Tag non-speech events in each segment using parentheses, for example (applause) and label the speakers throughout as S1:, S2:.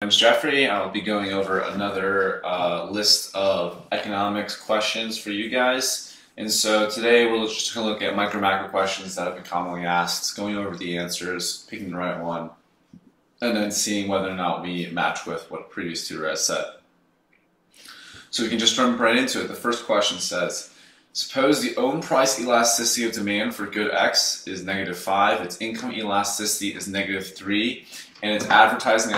S1: name's Jeffrey. I'll be going over another uh, list of economics questions for you guys. And so today we're just going to look at micro macro questions that have been commonly asked, going over the answers, picking the right one, and then seeing whether or not we match with what previous tutor has said. So we can just jump right into it. The first question says, Suppose the own price elasticity of demand for good X is negative 5, its income elasticity is negative 3, and its advertising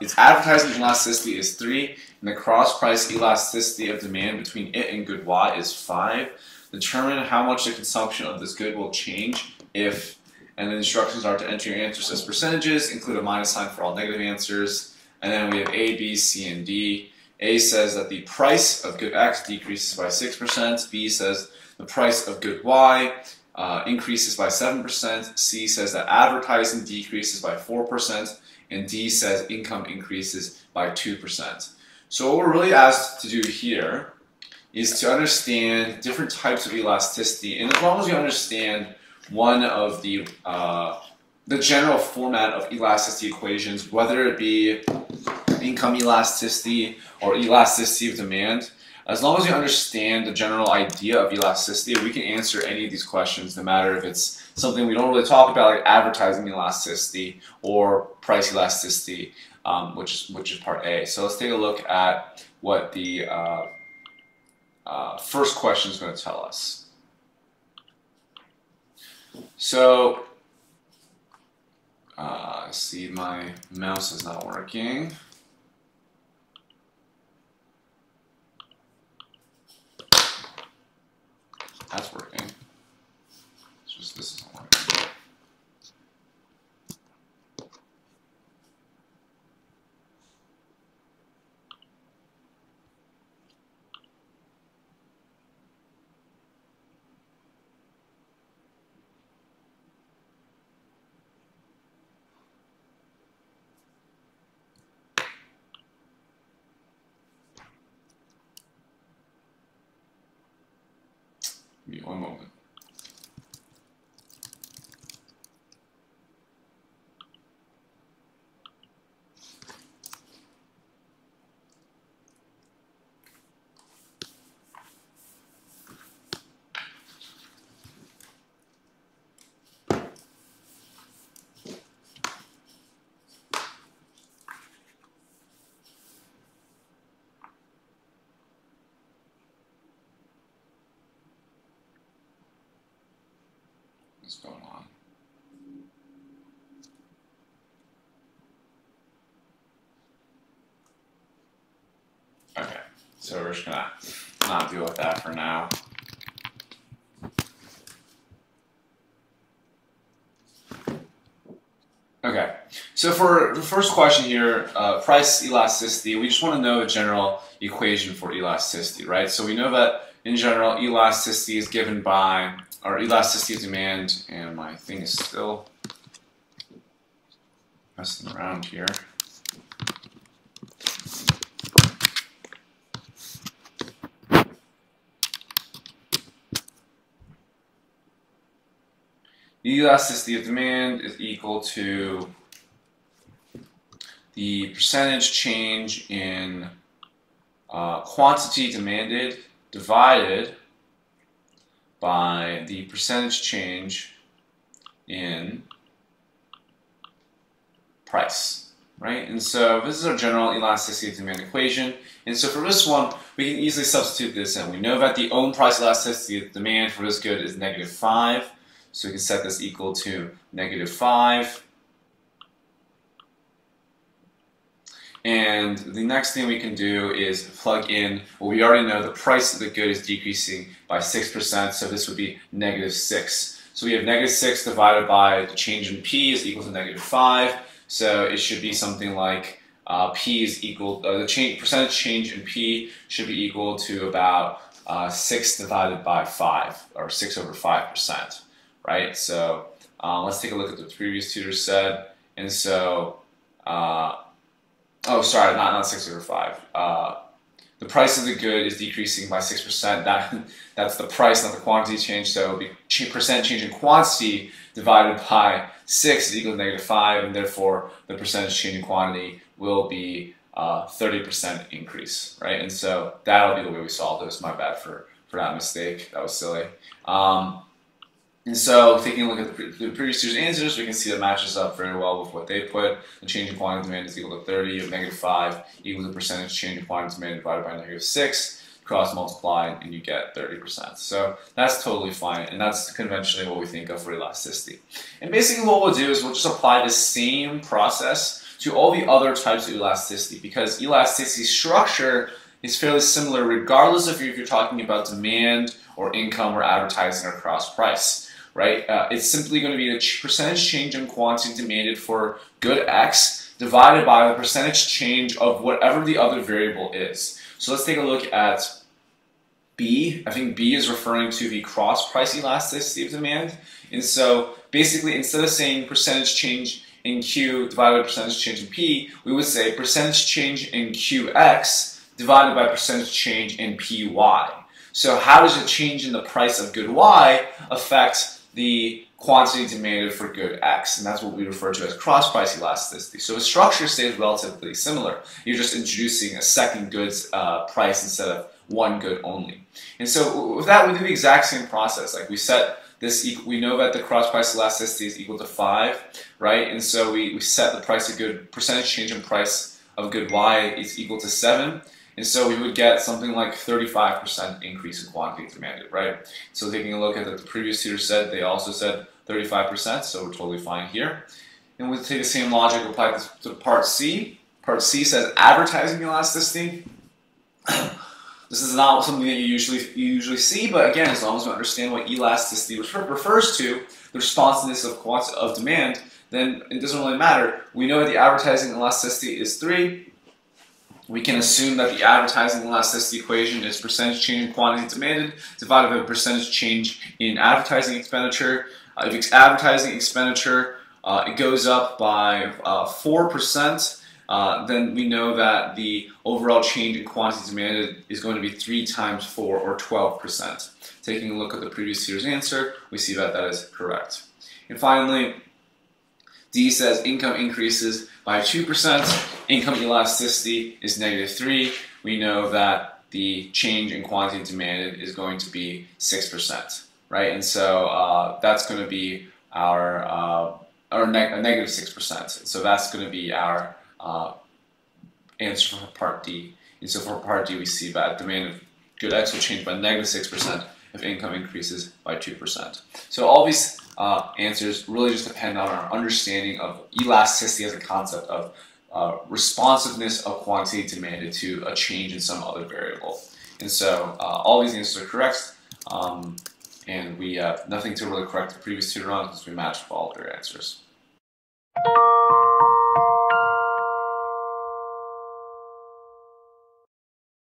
S1: its advertising elasticity is 3, and the cross price elasticity of demand between it and good Y is 5. Determine how much the consumption of this good will change if, and the instructions are to enter your answers as percentages, include a minus sign for all negative answers, and then we have A, B, C, and D. A says that the price of good X decreases by 6%. B says the price of good Y uh, increases by 7%. C says that advertising decreases by 4%. And D says income increases by 2%. So what we're really asked to do here is to understand different types of elasticity. And as long as you understand one of the uh, the general format of elasticity equations, whether it be income elasticity or elasticity of demand, as long as you understand the general idea of elasticity, we can answer any of these questions, no matter if it's something we don't really talk about, like advertising elasticity or price elasticity, um, which is which is part A. So let's take a look at what the uh, uh, first question is going to tell us. So, uh, see, my mouse is not working. That's working. It's just this isn't working. One What's going on? Okay, so we're just gonna not deal with that for now. Okay, so for the first question here, uh, price elasticity, we just want to know a general equation for elasticity, right? So we know that in general, elasticity is given by our elasticity of demand, and my thing is still messing around here. The elasticity of demand is equal to the percentage change in uh, quantity demanded divided by the percentage change in price, right? And so this is our general elasticity of demand equation. And so for this one, we can easily substitute this in. We know that the own price elasticity of demand for this good is negative 5. So we can set this equal to negative 5 And the next thing we can do is plug in, well we already know the price of the good is decreasing by 6%, so this would be negative 6. So we have negative 6 divided by the change in P is equal to negative 5, so it should be something like uh, P is equal, uh, the change, percentage change in P should be equal to about uh, 6 divided by 5, or 6 over 5%, right? So uh, let's take a look at the previous tutor said. And so uh, oh, sorry, not, not six over five. Uh, the price of the good is decreasing by 6%. That, (laughs) that's the price, not the quantity change. So percent change in quantity divided by 6 is equal to negative 5, and therefore the percentage change in quantity will be uh, 30% increase, right? And so that'll be the way we solve this. My bad for, for that mistake. That was silly. Um, and so taking a look at the, the previous year's answers, we can see that matches up very well with what they put. The change in quantity demand is equal to 30 of negative 5 equals the percentage change in quantity demand divided by negative 6 cross multiply and you get 30%. So that's totally fine and that's conventionally what we think of for elasticity. And basically what we'll do is we'll just apply the same process to all the other types of elasticity because elasticity structure is fairly similar regardless of if you're talking about demand or income or advertising or cross price, right? Uh, it's simply going to be the percentage change in quantity demanded for good X divided by the percentage change of whatever the other variable is. So let's take a look at B. I think B is referring to the cross price elasticity of demand. And so basically instead of saying percentage change in Q divided by percentage change in P, we would say percentage change in QX divided by percentage change in PY. So how does a change in the price of good Y affect the quantity demanded for good X, and that's what we refer to as cross-price elasticity. So the structure stays relatively similar. You're just introducing a second goods uh, price instead of one good only. And so with that, we do the exact same process. Like we set this, we know that the cross-price elasticity is equal to five, right? And so we, we set the price of good, percentage change in price of good Y is equal to seven. And so we would get something like 35% increase in quantity demanded, right? So taking a look at what the previous tutor said, they also said 35%, so we're totally fine here. And we take the same logic, apply this to part C. Part C says advertising elasticity. (clears throat) this is not something that you usually you usually see, but again, as long as we understand what elasticity refers to, the responsiveness of of demand, then it doesn't really matter. We know that the advertising elasticity is 3, we can assume that the advertising elasticity equation is percentage change in quantity demanded divided by percentage change in advertising expenditure. Uh, if it's advertising expenditure uh, it goes up by uh, 4%, uh, then we know that the overall change in quantity demanded is going to be 3 times 4 or 12%. Taking a look at the previous year's answer, we see that that is correct. And finally, D says income increases by 2%. Income elasticity is negative 3. We know that the change in quantity demanded is going to be 6%, right? And so uh, that's going to be our, uh, negative 6%. So that's going to be our uh, answer for part D. And so for part D, we see that demand of good X will change by negative 6% if income increases by 2%. So all these uh, answers really just depend on our understanding of elasticity as a concept of uh, responsiveness of quantity demanded to a change in some other variable. And so uh, all these answers are correct, um, and we have nothing to really correct the previous two on because we matched all of their answers.